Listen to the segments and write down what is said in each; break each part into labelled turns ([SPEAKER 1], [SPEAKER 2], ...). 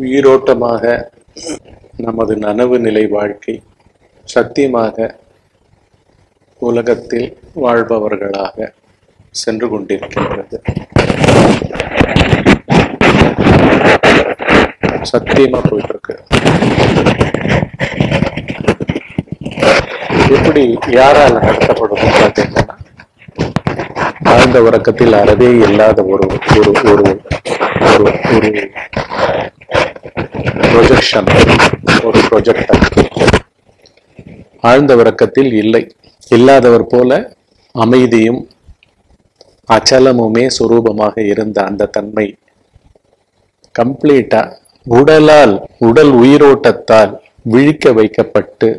[SPEAKER 1] உயிரோட்டமாக நமது நனவு நிலை வாழ்க்கை சத்தியமாக உலகத்தில் வாழ்பவர்களாக சென்று கொண்டிருக்கின்றது. சத்தியமாக போயிட்டுருக்கு. எப்படி யாரால நடத்தப்படும் பார்த்தீங்கன்னா ஆழ்ந்த உறக்கத்தில் அறவே இல்லாத ஒரு ஒரு ஒரு ஒரு ஒரு ப்ரொஜெக்ஷன். ஒரு ப்ரொஜெக்டர் ஆழ்ந்த உறக்கத்தில் இல்லை. இல்லாதவர் போல அமைதியும் அச்சலமுமே சுரூபமாக இருந்த அந்த தன்மை. கம்ப்ளீட்டா உடலால் உடல் உயிரோட்டத்தால் விழிக்க வைக்கப்பட்டு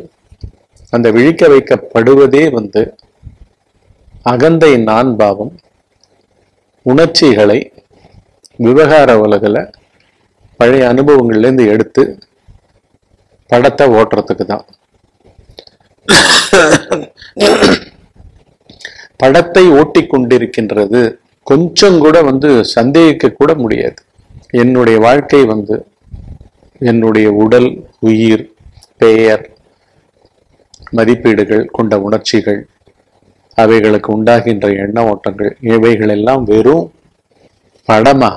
[SPEAKER 1] அந்த விழிக்க வைக்கப்படுவதே வந்து அகந்தை நான் பாவம் உணர்ச்சிகளை விவகார உலகில் பழைய அனுபவங்கள்லேருந்து எடுத்து படத்தை ஓட்டுறதுக்கு தான் படத்தை ஓட்டி கொண்டிருக்கின்றது கொஞ்சம் கூட வந்து சந்தேகிக்க கூட முடியாது. என்னுடைய வாழ்க்கை வந்து என்னுடைய உடல் உயிர் பெயர் மதிப்பீடுகள் கொண்ட உணர்ச்சிகள் அவைகளுக்கு உண்டாகின்ற எண்ண ஓட்டங்கள் இவைகள் எல்லாம் வெறும் படமா?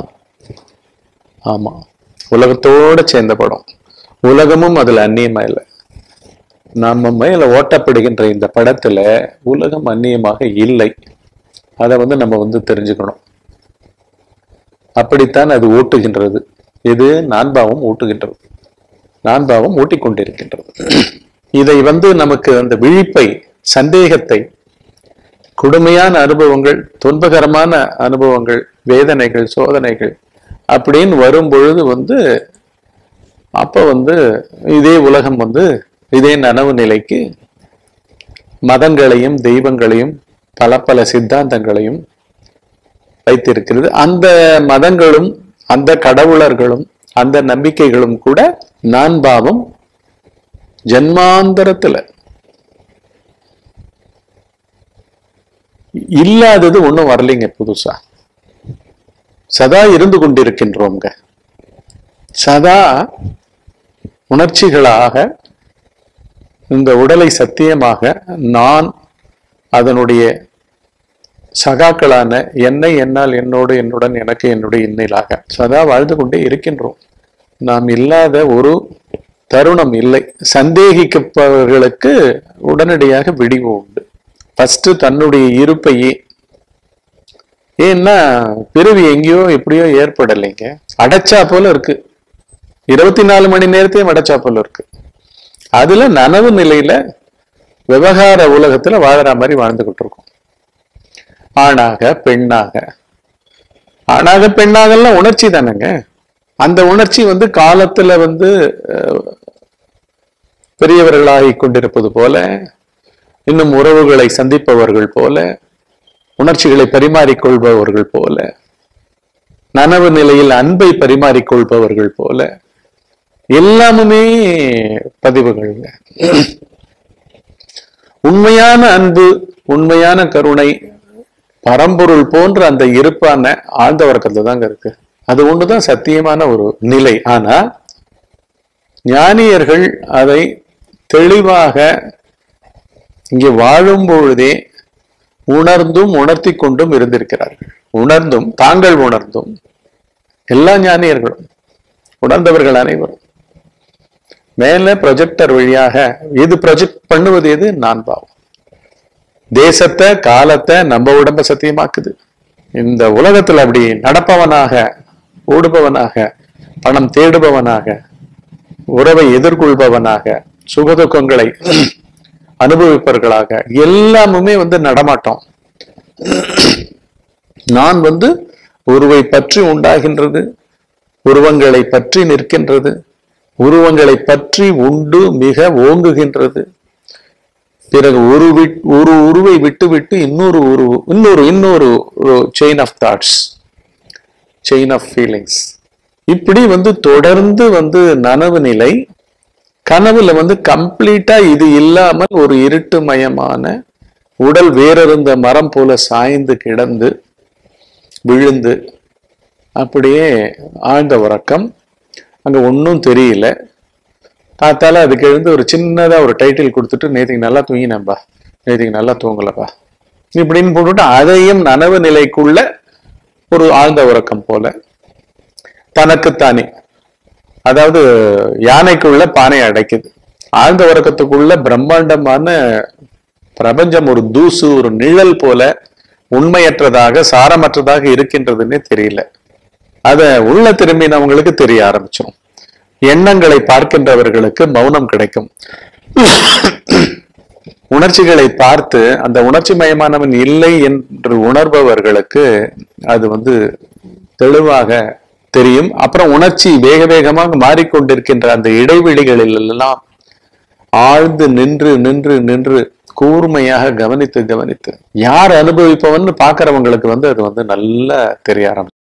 [SPEAKER 1] ஆமாம் உலகத்தோட சேர்ந்த படம் உலகமும் அதுல அந்நியமா இல்லை நம்ம மேல ஓட்டப்படுகின்ற இந்த படத்துல உலகம் அந்நியமாக இல்லை. அதை வந்து நம்ம வந்து தெரிஞ்சுக்கணும். அப்படித்தான் அது ஓட்டுகின்றது. இது நான்பாவம் ஓட்டுகின்றது. நான்பாவம் ஓட்டிக்கொண்டிருக்கின்றது. இதை வந்து நமக்கு அந்த விழிப்பை சந்தேகத்தை கொடுமையான அனுபவங்கள் துன்பகரமான அனுபவங்கள் வேதனைகள் சோதனைகள் அப்படின்னு வரும் பொழுது வந்து அப்போ வந்து இதே உலகம் வந்து இதே நனவு நிலைக்கு மதங்களையும் தெய்வங்களையும் பல பல சித்தாந்தங்களையும் வைத்திருக்கிறது. அந்த மதங்களும் அந்த கடவுளர்களும் அந்த நம்பிக்கைகளும் கூட நான் பாவம் ஜென்மாந்தரத்தில் இல்லாதது ஒன்றும் வரலைங்க புதுசா. சதா இருந்து கொண்டிருக்கின்றோங்க சதா உணர்ச்சிகளாக இந்த உடலை சத்தியமாக நான் அதனுடைய சகாக்களான என்னை என்னால் என்னோடு என்னுடன் எனக்கு என்னுடைய இன்னிலாக சதா வாழ்ந்து கொண்டே இருக்கின்றோம். நாம் இல்லாத ஒரு தருணம் இல்லை. சந்தேகிக்கப்பவர்களுக்கு உடனடியாக விடிவு உண்டு. ஃபஸ்ட்டு தன்னுடைய இருப்பையே ஏன்னா பிறவி எங்கேயோ எப்படியோ ஏற்படலைங்க. அடைச்சா போல இருக்கு. இருபத்தி நாலு மணி நேரத்தையும் அடைச்சா போல இருக்கு. அதுல நனவு நிலையில விவகார உலகத்துல வாழற மாதிரி வாழ்ந்துகிட்டு இருக்கோம். ஆணாக பெண்ணாக. ஆணாக பெண்ணாகலாம் உணர்ச்சி தானேங்க. அந்த உணர்ச்சி வந்து காலத்துல வந்து பெரியவர்களாகி கொண்டிருப்பது போல இன்னும் உறவுகளை சந்திப்பவர்கள் போல உணர்ச்சிகளை பரிமாறிக்கொள்பவர்கள் போல நனவு நிலையில் அன்பை பரிமாறிக்கொள்பவர்கள் போல எல்லாமுமே பதிவுகள்ங்க. உண்மையான அன்பு உண்மையான கருணை பரம்பொருள் போன்ற அந்த இருப்பான ஆழ்ந்த வர்க்கத்துல தாங்க இருக்கு. அது ஒண்ணுதான் சத்தியமான ஒரு நிலை. ஆனா ஞானியர்கள் அதை தெளிவாக இங்கே வாழும் பொழுதே உணர்ந்தும் உணர்த்தி கொண்டும் இருந்திருக்கிறார்கள். உணர்ந்தும் தாங்கள் உணர்ந்தும் எல்லா ஞானியர்களும் உணர்ந்தவர்கள் அனைவரும். மேல ப்ரொஜெக்டர் வழியாக இது ப்ரொஜெக்ட் பண்ணுவது எது? நான் பாவம். தேசத்தை காலத்தை நம்ம உடம்ப சத்தியமாக்குது. இந்த உலகத்துல அப்படி நடப்பவனாக ஓடுபவனாக பணம் தேடுபவனாக உறவை எதிர்கொள்பவனாக சுகதுக்கங்களை அனுபவிப்பவர்களாக. எல்லாமுமே வந்து நடமாட்டோம். நான் வந்து உருவை பற்றி உண்டாகின்றது உருவங்களை பற்றி நிற்கின்றது உருவங்களை பற்றி உண்டு மிக ஓங்குகின்றது. பிறகு ஒரு விட் ஒரு உருவை விட்டு விட்டு இன்னொரு உருவு இன்னொரு இன்னொரு chain of thoughts chain of feelings இப்படி வந்து தொடர்ந்து வந்து நனவு நிலை கனவுல வந்து கம்ப்ளீட்டா இது இல்லாமல் ஒரு இருட்டுமயமான உடல் வேறறிந்த மரம் போல சாய்ந்து கிடந்து விழுந்து அப்படியே ஆழ்ந்த உறக்கம். அங்க ஒன்றும் தெரியல. பார்த்தால அதுக்கு எழுந்து ஒரு சின்னதா ஒரு டைட்டில் கொடுத்துட்டு நேற்றுக்கு நல்லா தூங்கினேன்பா. நேற்றுக்கு நல்லா தூங்கலப்பா. இப்படின்னு போட்டுட்டு அதையும் நனவு நிலைக்குள்ள ஒரு ஆழ்ந்த உறக்கம் போல. தனக்குத்தானே. அதாவது யானைக்குள்ள பானை அடைக்குது. ஆழ்ந்த உறக்கத்துக்குள்ள பிரம்மாண்டமான பிரபஞ்சம் ஒரு தூசு ஒரு நிழல் போல உண்மையற்றதாக சாரமற்றதாக இருக்கின்றதுன்னே தெரியல. அதை உள்ள திரும்பினவங்களுக்கு தெரிய ஆரம்பிச்சிடும் எண்ணங்களை பார்க்கின்றவர்களுக்கு மௌனம் கிடைக்கும். உணர்ச்சிகளை பார்த்து அந்த உணர்ச்சி மயமானவன் இல்லை என்று உணர்பவர்களுக்கு அது வந்து தெளிவாக தெரியும். அப்புறம் உணர்ச்சி வேக வேகமாக மாறிக்கொண்டிருக்கின்ற அந்த இடைவெளிகளில் எல்லாம் ஆழ்ந்து நின்று நின்று நின்று கூர்மையாக கவனித்து கவனித்து. யார் அனுபவிப்பவன்னு பாக்குறவங்களுக்கு வந்து அது வந்து நல்லா தெரிய ஆரம்பிச்சு